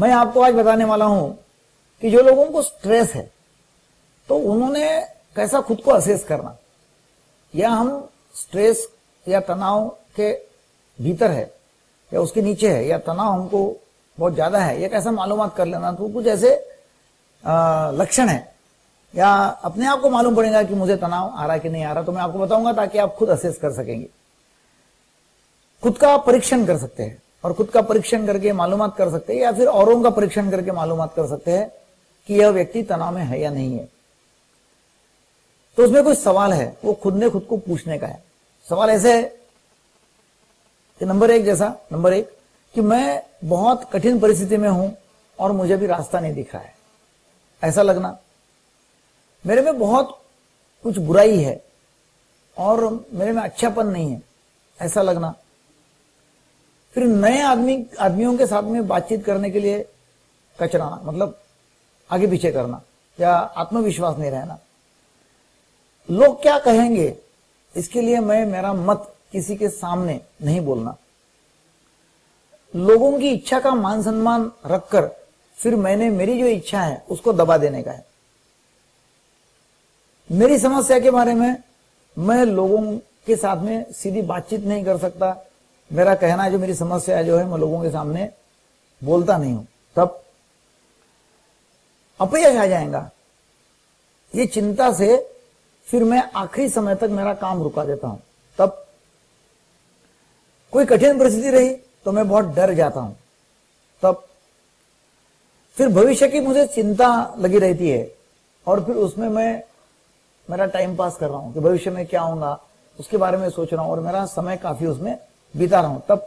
मैं आपको आज बताने वाला हूँ कि जो लोगों को स्ट्रेस है तो उन्होंने कैसा खुद को असेस करना। या हम स्ट्रेस या तनाव के भीतर है, या उसके नीचे है, या तनाव हमको बहुत ज़्यादा है, या कैसा मालूम कर लेना तो कुछ ऐसे लक्षण है। या अपने आप को मालूम पड़ेगा कि मुझे तनाव आ रहा कि नहीं आ रहा तो मैं आपको बताऊँगा ताकि आप खुद असेस कर सकेंगे। खुद का परीक्षण कर सकते हैं। और खुद का परीक्षण करके मालूम कर सकते हैं या फिर औरों का परीक्षण करके मालूम कर सकते हैं कि यह व्यक्ति तनाव में है या नहीं है। तो उसमें कोई सवाल है, वो खुद ने खुद को पूछने का है। सवाल ऐसे है कि नंबर एक जैसा, नंबर एक, कि मैं बहुत कठिन परिस्थिति में हूँ और मुझे भी रास्ता नहीं दिख रहा है। ऐसा लगना। मेरे में बहुत कुछ बुराई है और मेरे में अच्छापन नहीं है। ऐसा लगना। फिर नए आदमी, आदमियों के साथ में बातचीत करने के लिए कचराना मतलब आगे पीछे करना या आत्मविश्वास नहीं रहना। लोग क्या कहेंगे? इसके लिए मैं, मेरा मत किसी के सामने नहीं बोलना। लोगों की इच्छा का मान सम्मान रखकर फिर मैंने मेरी जो इच्छा है, उसको दबा देने का है। मेरी समस्या के बारे में मैं लोगों के साथ में सीधी बातचीत नहीं कर सकता। मेरा कहना जो मेरी समस्या जो है, मैं लोगों के सामने बोलता नहीं हूँ। तब अपयश आ जाएगा। ये चिंता से फिर मैं आखिरी समय तक मेरा काम रुका देता हूँ। तब कोई कठिन परिस्थिति रही तो मैं बहुत डर जाता हूँ। तब फिर भविष्य की मुझे चिंता लगी रहती है, और फिर उसमें मैं, मेरा टाइम पास कर रहा हूँ कि भविष्य में क्या होगा, उसके बारे में सोच रहा हूँ, और मेरा समय काफ़ी उसमें बिता रहा हूँ, तब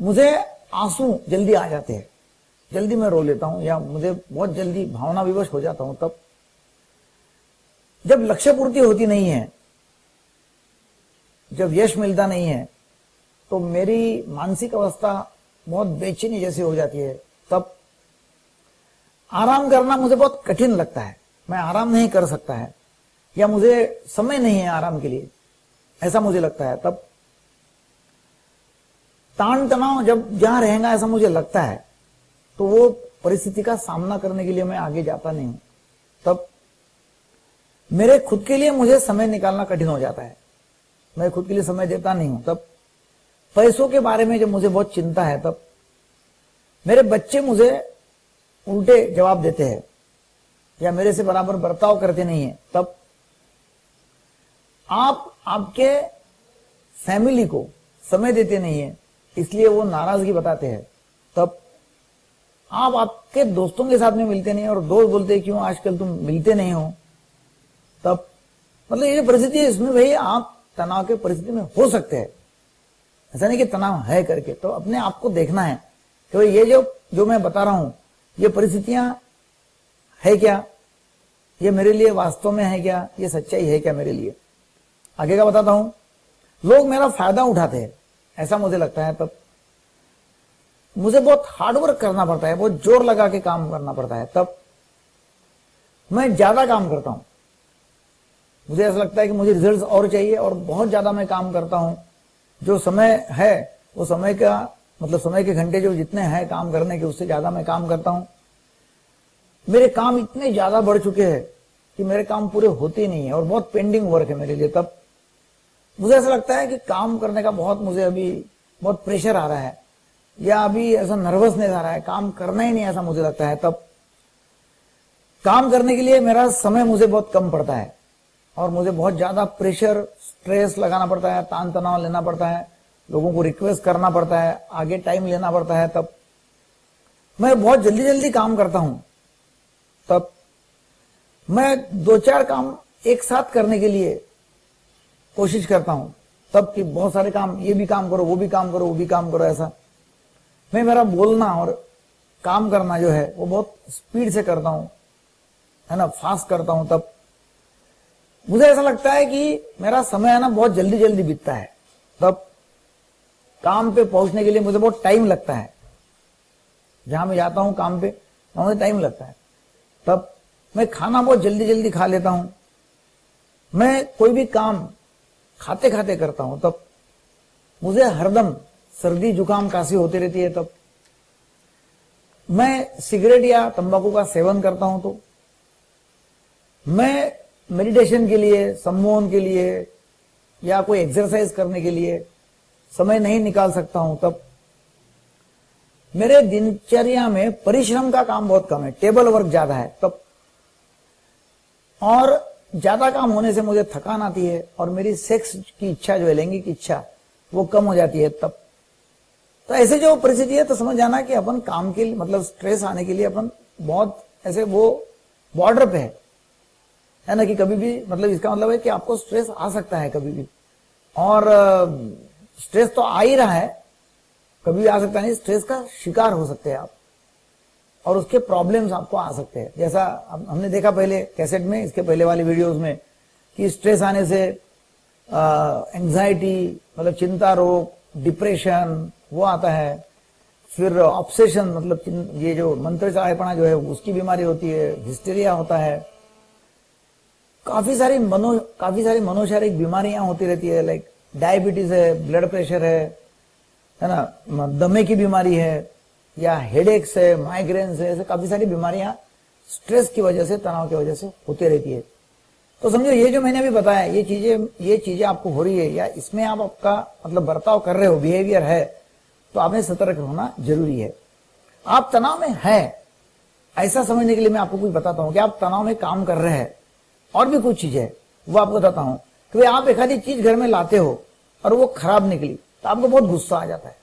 मुझे आँसू जल्दी आ जाते हैं। जल्दी मैं रो लेता हूँ या मुझे बहुत जल्दी भावना विवश हो जाता हूँ, तब जब लक्ष्य पूर्ति होती नहीं है, जब यश मिलता नहीं है तो मेरी मानसिक अवस्था बहुत बेचैनी जैसी हो जाती है, तब आराम करना मुझे बहुत कठिन लगता है। मैं आराम नहीं कर सकता है, या मुझे समय नहीं है आराम के लिए, ऐसा मुझे लगता है, तब तान तनाव जब जहाँ रहेगा ऐसा मुझे लगता है तो वो परिस्थिति का सामना करने के लिए मैं आगे जाता नहीं हूँ। तब मेरे खुद के लिए मुझे समय निकालना कठिन हो जाता है। मैं खुद के लिए समय देता नहीं हूँ। तब पैसों के बारे में जब मुझे बहुत चिंता है, तब मेरे बच्चे मुझे उल्टे जवाब देते हैं, या मेरे से बराबर बर्ताव करते नहीं है। तब आप आपके फैमिली को समय देते नहीं है। इसलिए वो नाराज़गी बताते हैं। तब आप आपके दोस्तों के साथ में मिलते नहीं और दोस्त बोलते क्यों आजकल तुम मिलते नहीं हो? तब मतलब ये परिस्थिति है, इसमें भाई आप तनाव के परिस्थिति में हो सकते हैं। ऐसा नहीं कि तनाव है करके। तो अपने आप को देखना है कि भाई ये जो जो मैं बता रहा हूँ, ये परिस्थितियाँ है क्या? ये मेरे लिए वास्तव में है क्या? ये सच्चाई है क्या मेरे लिए? आगे का बताता हूँ। लोग मेरा फ़ायदा उठाते हैं। ऐसा मुझे लगता है तब मुझे बहुत हार्डवर्क करना पड़ता है, बहुत ज़ोर लगा के काम करना पड़ता है, तब मैं ज़्यादा काम करता हूँ। मुझे ऐसा लगता है कि मुझे रिजल्ट्स और चाहिए और बहुत ज़्यादा मैं काम करता हूँ। जो समय है, वो समय का मतलब समय के घंटे जो जितने हैं काम करने के, उससे ज़्यादा मैं काम करता हूँ। मेरे काम इतने ज़्यादा बढ़ चुके हैं कि मेरे काम पूरे होते नहीं है और बहुत पेंडिंग वर्क है मेरे लिए, तब मुझे ऐसा लगता है कि काम करने का बहुत मुझे अभी बहुत प्रेशर आ रहा है। या अभी ऐसा नर्वसनेस आ रहा है, काम करना ही नहीं ऐसा मुझे लगता है। तब काम करने के लिए मेरा समय मुझे बहुत कम पड़ता है और मुझे बहुत ज़्यादा प्रेशर स्ट्रेस लगाना पड़ता है तान तनाव लेना पड़ता है, लोगों को रिक्वेस्ट करना पड़ता है, आगे टाइम लेना पड़ता है। तब मैं बहुत जल्दी जल्दी काम करता हूँ। तब मैं दो चार काम एक साथ करने के लिए कोशिश करता हूँ, तब कि बहुत सारे काम, ये भी काम करो, वो भी काम करो, वो भी काम करो, ऐसा। मैं मेरा बोलना और काम करना जो है, वो बहुत स्पीड से करता हूँ, है ना, फास्ट करता हूँ तब। मुझे ऐसा लगता है कि मेरा समय है ना, बहुत जल्दी जल्दी बीतता है, तब काम पे पहुँचने के लिए मुझे बहुत टाइम लगता है। जहाँ मैं जाता हूँ काम पे, वहाँ मुझे टाइम लगता है। तब मैं खाना बहुत जल्दी जल्दी खा लेता हूँ। मैं कोई भी काम खाते खाते करता हूँ, तब मुझे हरदम सर्दी, जुकाम काशी होती रहती है तब। मैं सिगरेट या तंबाकू का सेवन करता हूँ तो। मैं मेडिटेशन के लिए, सम्मोहन के लिए या कोई एक्सरसाइज करने के लिए समय नहीं निकाल सकता हूँ तब। मेरे दिनचर्या में परिश्रम का काम बहुत कम है टेबल वर्क ज़्यादा है तब। और ज़्यादा काम होने से मुझे थकान आती है और मेरी सेक्स की इच्छा, जो है लैंगिक इच्छा, वो कम हो जाती है तब। तो ऐसे जो परिस्थिति है तो समझ जाना कि अपन काम के लिए मतलब स्ट्रेस आने के लिए अपन बहुत ऐसे वो बॉर्डर पे है। है ना कि कभी भी मतलब इसका मतलब है कि आपको स्ट्रेस आ सकता है कभी भी। और स्ट्रेस तो आ ही रहा है। कभी भी आ सकता नहीं स्ट्रेस का शिकार हो सकते हैं आप। और उसके प्रॉब्लम्स आपको आ सकते हैं। जैसा हमने देखा पहले कैसेट में, इसके पहले वाले वीडियोस में, कि स्ट्रेस आने से एंजाइटी मतलब चिंता रोग डिप्रेशन वो आता है। फिर ऑब्सेशन मतलब ये जो मंत्र चाहेपना जो है, उसकी बीमारी होती है हिस्टेरिया होता है। काफ़ी सारी मनो, काफ़ी सारी मनोशारीरिक बीमारियाँ होती रहती है लाइक डायबिटीज़ है ब्लड प्रेशर है है ना? दमे की बीमारी है या हेडेक्स है माइग्रेन है, ऐसे काफ़ी सारी बीमारियाँ स्ट्रेस की वजह से, तनाव की वजह से होती रहती है। तो समझो, ये जो मैंने अभी बताया, ये चीज़ें ये चीज़ें आपको हो रही है, या इसमें आप आपका मतलब बर्ताव कर रहे हो बिहेवियर है तो आपने सतर्क होना ज़रूरी है। आप तनाव में है, ऐसा समझने के लिए मैं आपको कुछ बताता हूँ कि आप तनाव में काम कर रहे हैं, और भी कुछ चीज़ें वो आपको बताता हूँ कि आप एक आधी चीज़ घर में लाते हो, और वो खराब निकली तो आपको बहुत गुस्सा आ जाता है।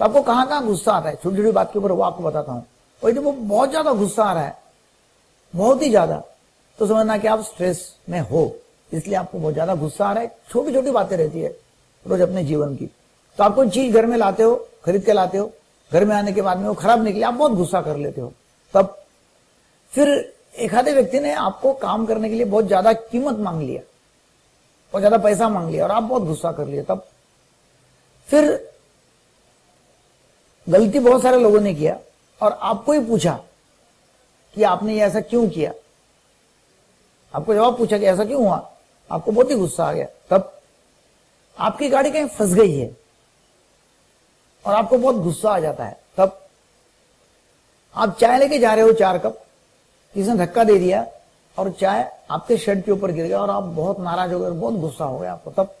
तो आपको कहाँ कहाँ गुस्सा आता है? छोटी छोटी बात के ऊपर वो आपको बताता हूँ। वही तो वो बहुत ज़्यादा गुस्सा आ रहा है। बहुत ही ज़्यादा। तो समझना कि आप स्ट्रेस में हो, इसलिए आपको बहुत ज़्यादा गुस्सा आ रहा है। छोटी छोटी बातें रहती है रोज अपने जीवन की। तो आप कोई चीज़ घर में लाते हो, खरीद के लाते हो, घर में आने के बाद में वो खराब निकली, आप बहुत गुस्सा कर लेते हो। तब फिर एक आधे व्यक्ति ने आपको काम करने के लिए बहुत ज़्यादा कीमत मांग लिया, बहुत ज़्यादा पैसा मांग लिया और आप बहुत गुस्सा कर लिए। तब फिर गलती बहुत सारे लोगों ने किया और आपको ही पूछा कि आपने ये ऐसा क्यों किया? आपको जवाब पूछा कि ऐसा क्यों हुआ? आपको बहुत ही गुस्सा आ गया। तब आपकी गाड़ी कहीं फंस गई है और आपको बहुत गुस्सा आ जाता है। तब आप चाय लेके जा रहे हो चार कप, किसी ने धक्का दे दिया और चाय आपके शर्ट के ऊपर गिर गया और आप बहुत नाराज़ हो गए बहुत गुस्सा हो गया आपको। तब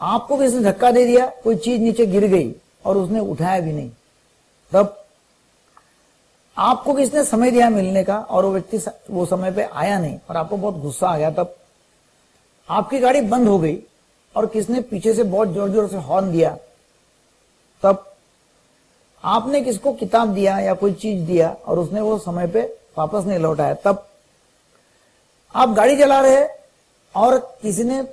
आपको किसी ने धक्का दे दिया, कोई चीज़ नीचे गिर गई और उसने उठाया भी नहीं। तब आपको किसने समय दिया मिलने का? और वो व्यक्ति वो समय पे आया नहीं और आपको बहुत गुस्सा आ गया तब। आपकी गाड़ी बंद हो गई और किसने पीछे से बहुत ज़ोर ज़ोर से हॉर्न दिया? तब आपने किसको किताब दिया या कोई चीज़ दिया और उसने वो समय पे वापस नहीं लौटाया? तब आप गाड़ी चला रहे और किसी ने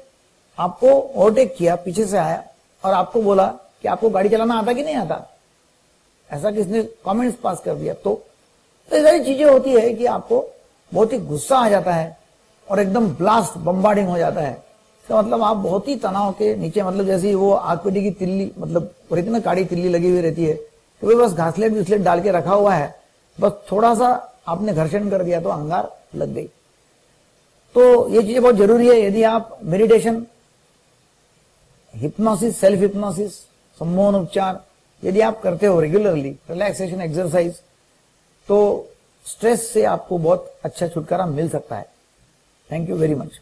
आपको ओवरटेक किया, पीछे से आया और आपको बोला कि आपको गाड़ी चलाना आता कि नहीं आता? ऐसा किसने कमेंट्स पास कर दिया? तो ये सारी चीज़ें होती है कि आपको बहुत ही गुस्सा आ जाता है और एकदम ब्लास्ट बम्बार्डिंग हो जाता है। इसका मतलब आप बहुत ही तनाव के नीचे मतलब जैसे वो आग पेटी की तिल्ली मतलब रहती ना काड़ी तिल्ली लगी हुई रहती है तो बस घासलेट विसलेट डाल के रखा हुआ है। बस थोड़ा सा आपने घर्षण कर दिया तो अंगार लग गई। तो ये चीज़ें बहुत ज़रूरी है। यदि आप मेडिटेशन हिप्नोसिस सेल्फ हिप्नोसिस सम्मोहन उपचार। यदि आप करते हो रेगुलरली रिलैक्सेशन एक्सरसाइज तो स्ट्रेस से आपको बहुत अच्छा छुटकारा मिल सकता है। Thank you very much